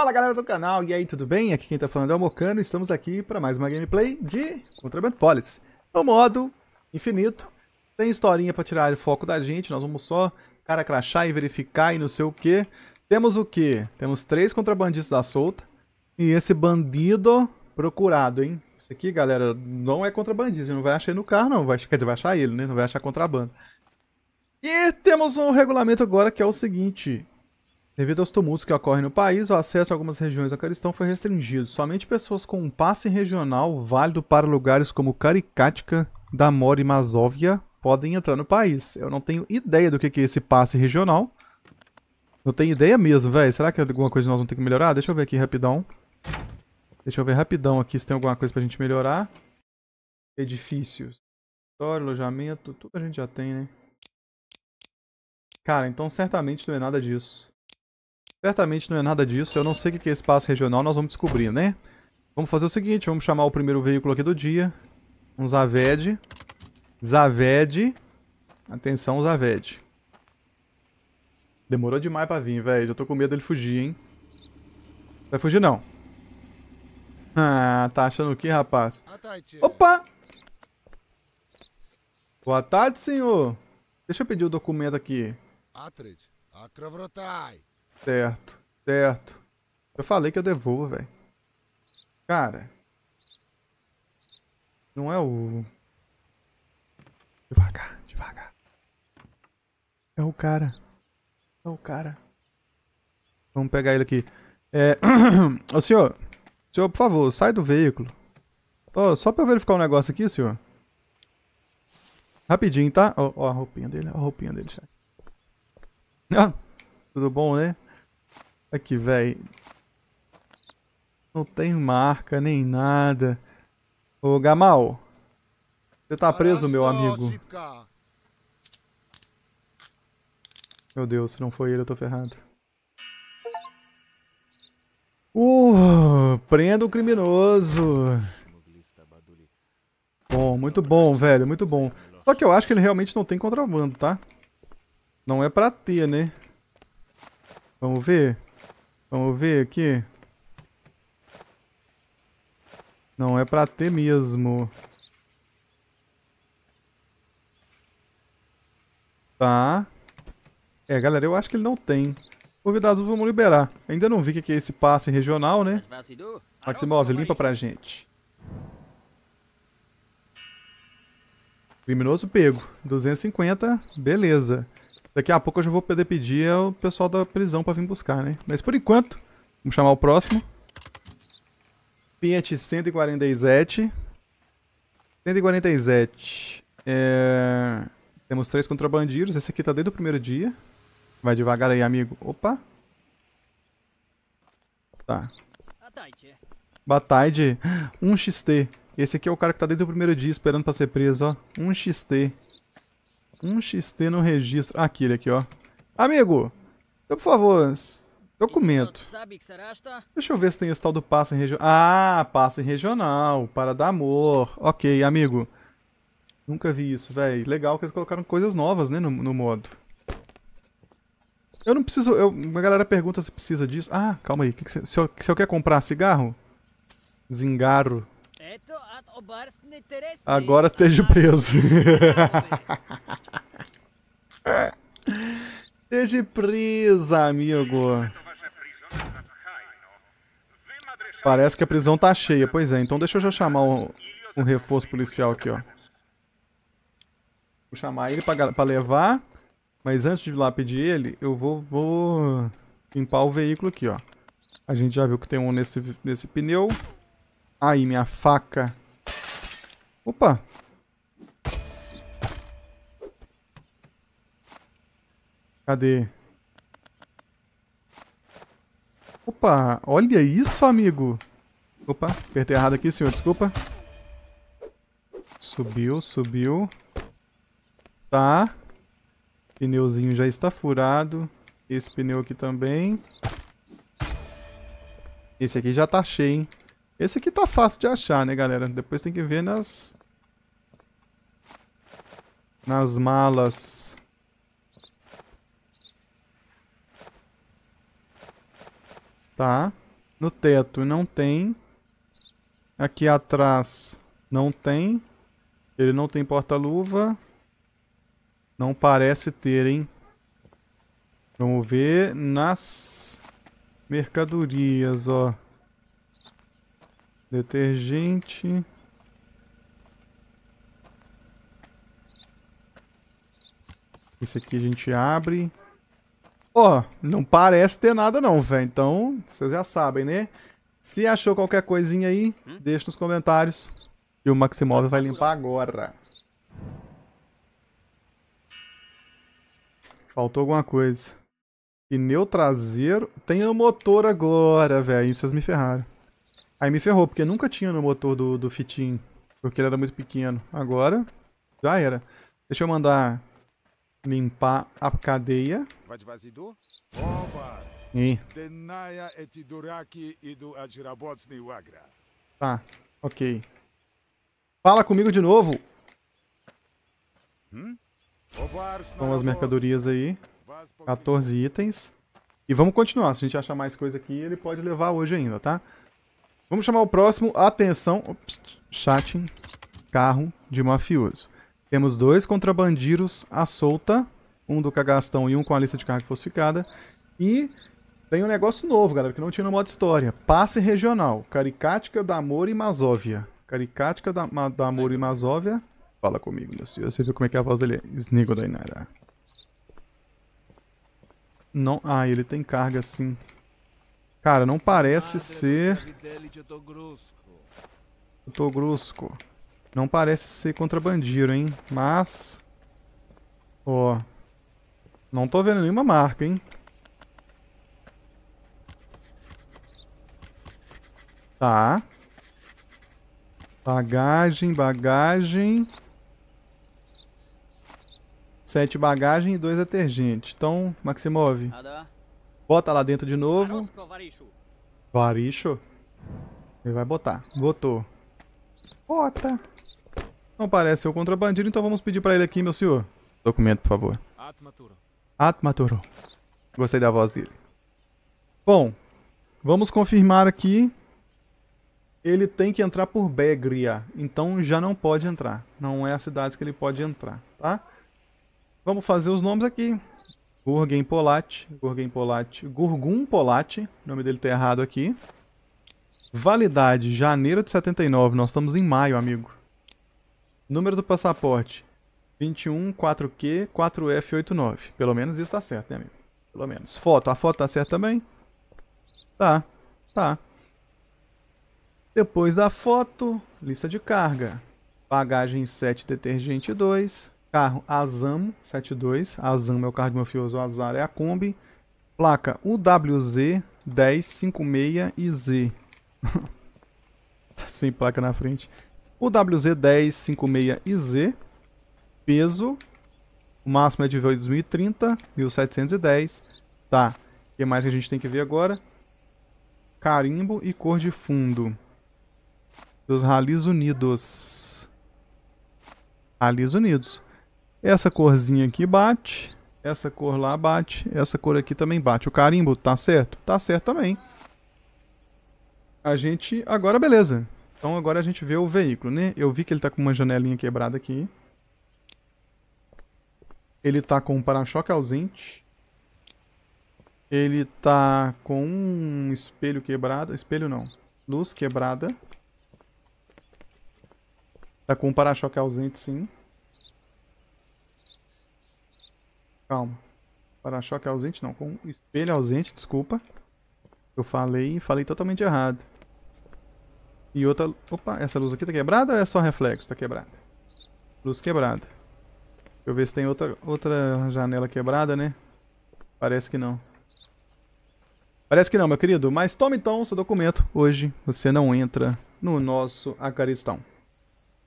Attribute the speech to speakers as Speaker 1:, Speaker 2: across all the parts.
Speaker 1: Fala galera do canal, e aí tudo bem? Aqui quem tá falando é o Mocano, estamos aqui para mais uma gameplay de Contraband Policy. No modo infinito, tem historinha para tirar o foco da gente, nós vamos só cara crachar e verificar e não sei o que. Temos o que? Temos três contrabandistas à solta e esse bandido procurado, hein? Esse aqui, galera, não é contrabandista, não vai achar ele no carro não, vai, quer dizer, vai achar ele, né? Não vai achar contrabando. E temos um regulamento agora que é o seguinte, Devido aos tumultos que ocorrem no país, o acesso a algumas regiões do Afeganistão foi restringido. Somente pessoas com um passe regional válido para lugares como Karikatka, Damor e Mazovia podem entrar no país. Eu não tenho ideia do que é esse passe regional. Não tenho ideia mesmo, velho. Será que alguma coisa nós vamos ter que melhorar? Deixa eu ver aqui rapidão. Deixa eu ver rapidão aqui se tem alguma coisa pra gente melhorar. Edifícios. História, alojamento, tudo a gente já tem, né? Cara, então certamente não é nada disso. Certamente não é nada disso, eu não sei o que é espaço regional, nós vamos descobrir, né? Vamos fazer o seguinte, vamos chamar o primeiro veículo aqui do dia. Um Zaved. Zaved. Atenção, Zaved. Demorou demais pra vir, velho. Já tô com medo dele fugir, hein? Vai fugir, não. Ah, tá achando o que, rapaz? Opa! Boa tarde, senhor. Deixa eu pedir o documento aqui. Certo, certo. Eu falei que eu devolvo, velho. Cara. Não é o... Devagar, devagar. É o cara. É o cara. Vamos pegar ele aqui. É... Ô, senhor. Senhor, por favor, sai do veículo. Oh, só pra eu verificar um negócio aqui, senhor. Rapidinho, tá? Ó, oh, oh, a roupinha dele, a roupinha dele, chefe. Ah, tudo bom, né? Aqui, velho. Não tem marca nem nada. Ô, Gamal. Você tá preso, meu amigo. Meu Deus, se não foi ele, eu tô ferrado. Uh, prenda o criminoso. Bom, muito bom, velho, muito bom. Só que eu acho que ele realmente não tem contrabando, tá? Não é pra ter, né? Vamos ver. Vamos ver aqui. Não é pra ter mesmo. Tá. É, galera, eu acho que ele não tem. Por vamos liberar. Ainda não vi o que é esse passe regional, né? Maximov, limpa pra gente. Criminoso pego. 250, beleza. Daqui a pouco eu já vou poder pedir ao pessoal da prisão pra vir buscar, né? Mas por enquanto, vamos chamar o próximo. Fiat 147. 147. É... Temos três contrabandidos. Esse aqui tá desde o primeiro dia. Vai devagar aí, amigo. Opa. Tá. Bataide. 1xt. Esse aqui é o cara que tá desde o primeiro dia esperando pra ser preso, ó. 1xt. 1xt no registro. Ah, aqui, ele aqui, ó. Amigo, por favor, documento. Deixa eu ver se tem esse tal do passe regional. Ah, passe regional, para dar amor. Ok, amigo. Nunca vi isso, velho. Legal que eles colocaram coisas novas, né, no, no modo. Eu não preciso... Eu, uma galera pergunta se precisa disso. Ah, calma aí. Que que se, se, eu, se eu quer comprar cigarro? Zingaro. Agora esteja preso. esteja presa, amigo. Parece que a prisão tá cheia. Pois é, então deixa eu já chamar um, um reforço policial aqui, ó. Vou chamar ele pra, pra levar. Mas antes de ir lá pedir ele, eu vou, vou limpar o veículo aqui, ó. A gente já viu que tem um nesse, nesse pneu. Aí, minha faca. Opa! Cadê? Opa, olha isso, amigo. Opa, apertei errado aqui, senhor, desculpa. Subiu, subiu. Tá. Pneuzinho já está furado. Esse pneu aqui também. Esse aqui já tá cheio, hein? Esse aqui tá fácil de achar, né, galera? Depois tem que ver nas... Nas malas. Tá. no teto não tem. Aqui atrás não tem. Ele não tem porta-luva. Não parece ter, hein? Vamos ver nas mercadorias, ó. Detergente. Esse aqui a gente abre. Ó, oh, não parece ter nada não, velho. Então, vocês já sabem, né? Se achou qualquer coisinha aí, hum? deixa nos comentários. E o Maximov vai limpar agora. Faltou alguma coisa. Pneu traseiro. Tem o motor agora, velho. Vocês me ferraram. Aí me ferrou, porque nunca tinha no motor do, do Fitin. Porque ele era muito pequeno. Agora, já era. Deixa eu mandar limpar a cadeia. E. Tá, ok. Fala comigo de novo. São as mercadorias aí. 14 itens. E vamos continuar. Se a gente achar mais coisa aqui, ele pode levar hoje ainda, tá? Vamos chamar o próximo. Atenção. Ops, chat. Carro de mafioso. Temos dois contrabandiros à solta. Um do Cagastão e um com a lista de carga falsificada. E tem um negócio novo, galera, que não tinha no modo história. Passe regional. Caricática, Damor e Mazóvia. Caricática, da, Damor e Mazóvia. Fala comigo, meu senhor. Você viu como é que é a voz dele? Snigo Dainara. Não... Ah, ele tem carga sim. Cara, não parece ser... Togrusco. Não parece ser contrabandeiro, hein? Mas... Ó... Não tô vendo nenhuma marca, hein? Tá. Bagagem, bagagem. Sete bagagem e dois detergentes. Então, Maximov, bota lá dentro de novo. Varicho? Ele vai botar. Botou. Bota. Não parece ser o contrabandido, então vamos pedir pra ele aqui, meu senhor. Documento, por favor. Atmaturo. Gostei da voz dele. Bom, vamos confirmar aqui. Ele tem que entrar por Begria, então já não pode entrar. Não é a cidade que ele pode entrar, tá? Vamos fazer os nomes aqui. Gurgen Polat, Gurgen Polat, Gurgum Polat, o nome dele tá errado aqui. Validade, janeiro de 79, nós estamos em maio, amigo. Número do passaporte, 21 4Q 4F89. Pelo menos isso tá certo, né, amigo? Pelo menos. Foto, a foto tá certa também? Tá, tá. Depois da foto, lista de carga. Bagagem 7, detergente 2. Carro Azam 72. Azam é o carro de mafioso, Azar é a Kombi. Placa UWZ 1056IZ. tá sem placa na frente. UWZ 1056IZ peso. O máximo é de 2030, 1710. Tá. O que mais que a gente tem que ver agora? Carimbo e cor de fundo. Dos Ralis Unidos. Ralis Unidos. Essa corzinha aqui bate. Essa cor lá bate. Essa cor aqui também bate. O carimbo tá certo? Tá certo também. A gente... Agora beleza. Então agora a gente vê o veículo, né? Eu vi que ele tá com uma janelinha quebrada aqui. Ele tá com um para-choque ausente. Ele tá com um espelho quebrado. Espelho não. Luz quebrada. Tá com um para-choque ausente, sim. Calma. Para-choque ausente não. Com espelho ausente, desculpa. Eu falei falei totalmente errado. E outra... Opa, essa luz aqui tá quebrada ou é só reflexo? Tá quebrada. Luz quebrada. Deixa eu ver se tem outra, outra janela quebrada, né? Parece que não. Parece que não, meu querido. Mas tome então o seu documento. Hoje você não entra no nosso Acaristão.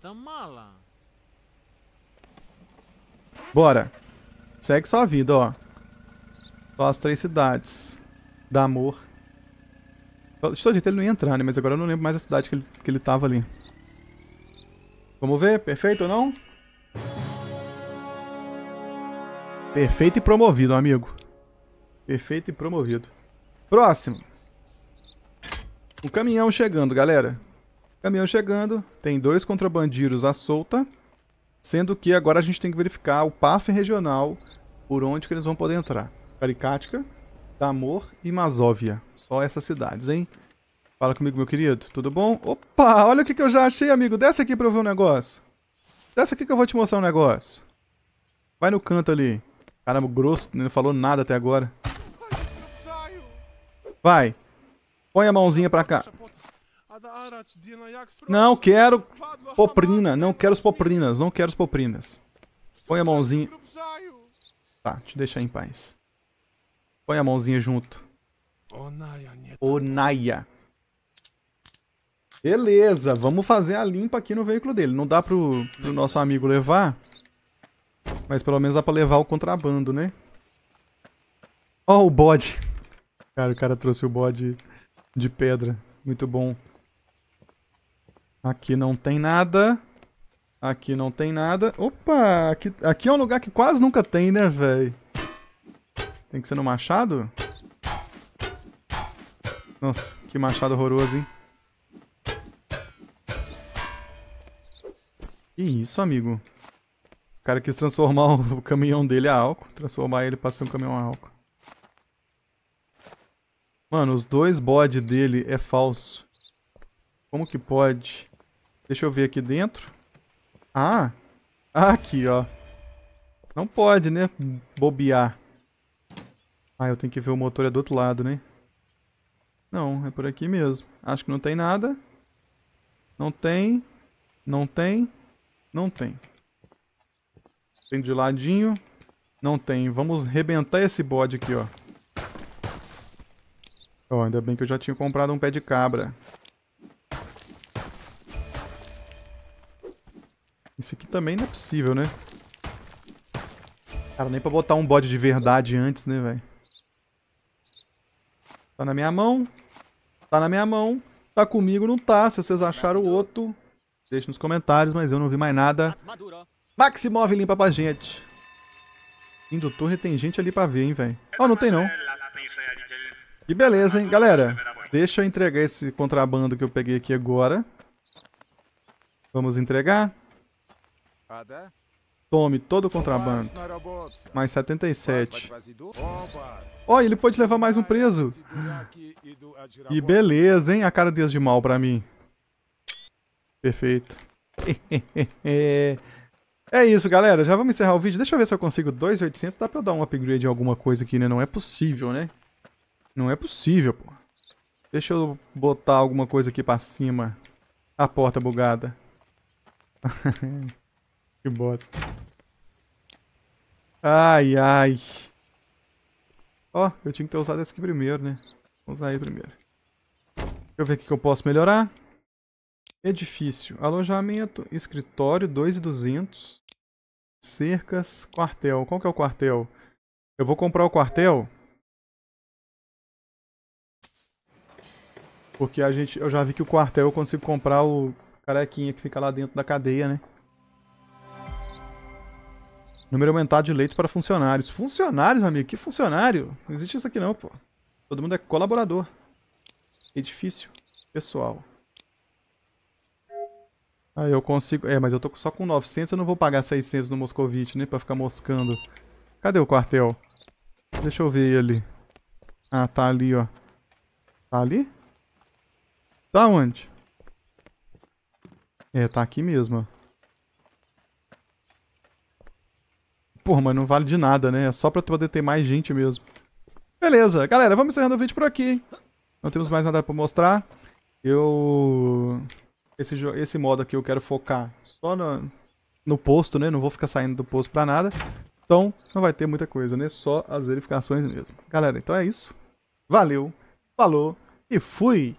Speaker 1: Tá mala. Bora. Segue sua vida, ó. Só as três cidades. Da amor. Todo jeito ele não ia entrar, né? Mas agora eu não lembro mais a cidade que ele, que ele tava ali. Vamos ver? Perfeito ou não? Perfeito e promovido, amigo. Perfeito e promovido. Próximo. O caminhão chegando, galera. Caminhão chegando. Tem dois contrabandeiros à solta. Sendo que agora a gente tem que verificar o passe regional por onde que eles vão poder entrar. Karikatka, Damor e Mazóvia. Só essas cidades, hein? Fala comigo, meu querido. Tudo bom? Opa, olha o que, que eu já achei, amigo. Desce aqui pra eu ver um negócio. Desce aqui que eu vou te mostrar um negócio. Vai no canto ali. Caramba, grosso, não falou nada até agora. Vai. Põe a mãozinha pra cá. Não quero poprina. Não quero os poprinas. Não quero os poprinas. Põe a mãozinha. Tá, te deixar em paz. Põe a mãozinha junto. Onaya. Beleza, vamos fazer a limpa aqui no veículo dele. Não dá pro, pro nosso amigo levar. Mas pelo menos dá pra levar o contrabando, né? Ó oh, o bode. Cara, o cara trouxe o bode de pedra. Muito bom. Aqui não tem nada. Aqui não tem nada. Opa! Aqui, aqui é um lugar que quase nunca tem, né, velho? Tem que ser no machado? Nossa, que machado horroroso, hein? Que isso, amigo? O cara quis transformar o caminhão dele a álcool. Transformar ele pra ser um caminhão a álcool. Mano, os dois bode dele é falso. Como que pode? Deixa eu ver aqui dentro. Ah! Aqui, ó. Não pode, né? Bobear. Ah, eu tenho que ver o motor é do outro lado, né? Não, é por aqui mesmo. Acho que não tem nada. Não tem. Não tem. Não tem. Tem de ladinho. Não tem. Vamos rebentar esse bode aqui, ó. Ó, ainda bem que eu já tinha comprado um pé de cabra. Isso aqui também não é possível, né? Cara, nem pra botar um bode de verdade antes, né, velho? Tá na minha mão. Tá na minha mão. Tá comigo, não tá. Se vocês acharam o outro, deixe nos comentários, mas eu não vi mais nada. Maximov limpa pra gente. Indutor tem gente ali pra ver, hein, velho. Ó, oh, não tem não. E beleza, hein, galera. Deixa eu entregar esse contrabando que eu peguei aqui agora. Vamos entregar. Tome todo o contrabando. Mais 77. Ó, oh, ele pode levar mais um preso. E beleza, hein? A cara deles de mal pra mim. Perfeito. é isso, galera. Já vamos encerrar o vídeo. Deixa eu ver se eu consigo 2.800. Dá pra eu dar um upgrade em alguma coisa aqui, né? Não é possível, né? Não é possível, pô. Deixa eu botar alguma coisa aqui pra cima. A porta bugada. que bosta. Ai, ai. Ó, oh, eu tinha que ter usado esse aqui primeiro, né? Vou usar aí primeiro. Deixa eu ver o que eu posso melhorar. Edifício, alojamento, escritório, 2,200. Cercas, quartel. Qual que é o quartel? Eu vou comprar o quartel. Porque a gente, eu já vi que o quartel eu consigo comprar o carequinha que fica lá dentro da cadeia, né? Número aumentado de leitos para funcionários. Funcionários, amigo? Que funcionário? Não existe isso aqui não, pô. Todo mundo é colaborador. Edifício. Pessoal. Aí eu consigo... É, mas eu tô só com 900, eu não vou pagar 600 no Moscovite, né? Pra ficar moscando. Cadê o quartel? Deixa eu ver ele. Ah, tá ali, ó. Tá ali? Tá onde? É, tá aqui mesmo, ó. Mas não vale de nada, né? É só pra poder ter mais gente mesmo. Beleza, galera, vamos encerrando o vídeo por aqui. Não temos mais nada pra mostrar. Eu... Esse, esse modo aqui eu quero focar só no, no posto, né? Não vou ficar saindo do posto pra nada. Então, não vai ter muita coisa, né? Só as verificações mesmo. Galera, então é isso. Valeu, falou e fui!